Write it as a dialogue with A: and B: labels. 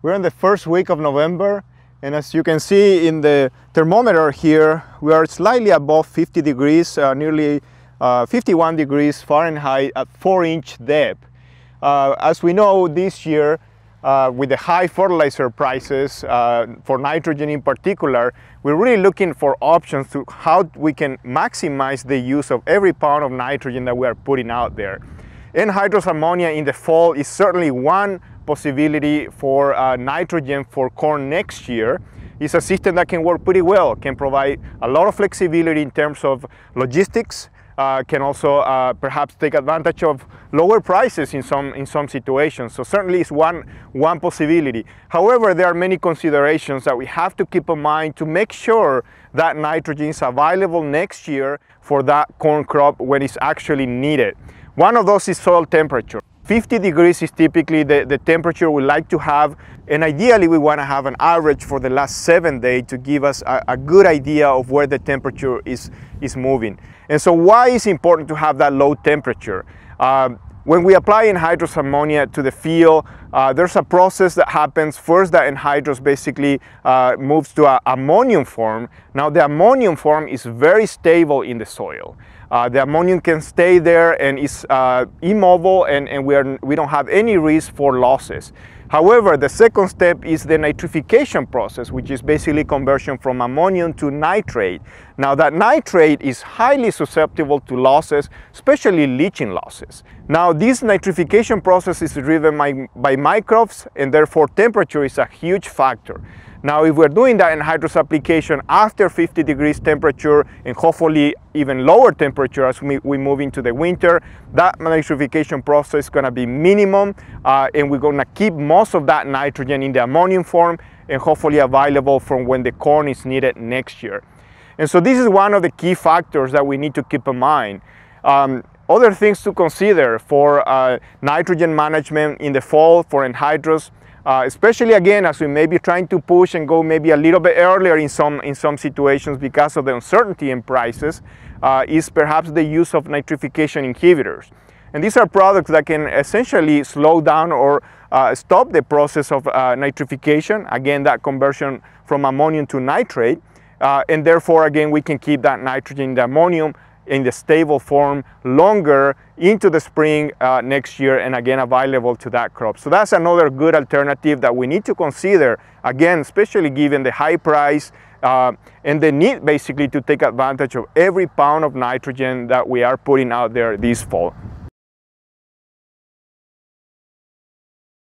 A: We're in the first week of November, and as you can see in the thermometer here, we are slightly above 50 degrees, uh, nearly uh, 51 degrees Fahrenheit at 4 inch depth. Uh, as we know this year, uh, with the high fertilizer prices uh, for nitrogen in particular, we're really looking for options to how we can maximize the use of every pound of nitrogen that we are putting out there. Anhydrous ammonia in the fall is certainly one possibility for uh, nitrogen for corn next year. is a system that can work pretty well, can provide a lot of flexibility in terms of logistics, uh, can also uh, perhaps take advantage of lower prices in some in some situations. So certainly it's one one possibility. However, there are many considerations that we have to keep in mind to make sure that nitrogen is available next year for that corn crop when it's actually needed. One of those is soil temperature. 50 degrees is typically the, the temperature we like to have and ideally we want to have an average for the last seven days to give us a, a, good idea of where the temperature is, is moving. And so why is important to have that low temperature? Um, when we apply anhydrous ammonia to the field, uh, there's a process that happens. First, the anhydrous basically uh, moves to ammonium form. Now, the ammonium form is very stable in the soil. Uh, the ammonium can stay there and is uh, immobile and, and we, are, we don't have any risk for losses. However, the second step is the nitrification process, which is basically conversion from ammonium to nitrate. Now that nitrate is highly susceptible to losses, especially leaching losses. Now this nitrification process is driven by, by microbes and therefore temperature is a huge factor. Now, if we're doing that anhydrous application after 50 degrees temperature and hopefully even lower temperature as we, we move into the winter, that nitrification process is gonna be minimum uh, and we're gonna keep most of that nitrogen in the ammonium form and hopefully available from when the corn is needed next year. And so this is one of the key factors that we need to keep in mind. Um, other things to consider for uh, nitrogen management in the fall for anhydrous uh, especially again as we may be trying to push and go maybe a little bit earlier in some, in some situations because of the uncertainty in prices, uh, is perhaps the use of nitrification inhibitors. And these are products that can essentially slow down or uh, stop the process of uh, nitrification, again that conversion from ammonium to nitrate, uh, and therefore again we can keep that nitrogen in the ammonium in the stable form longer into the spring uh, next year and again available to that crop. So that's another good alternative that we need to consider again, especially given the high price uh, and the need basically to take advantage of every pound of nitrogen that we are putting out there this fall.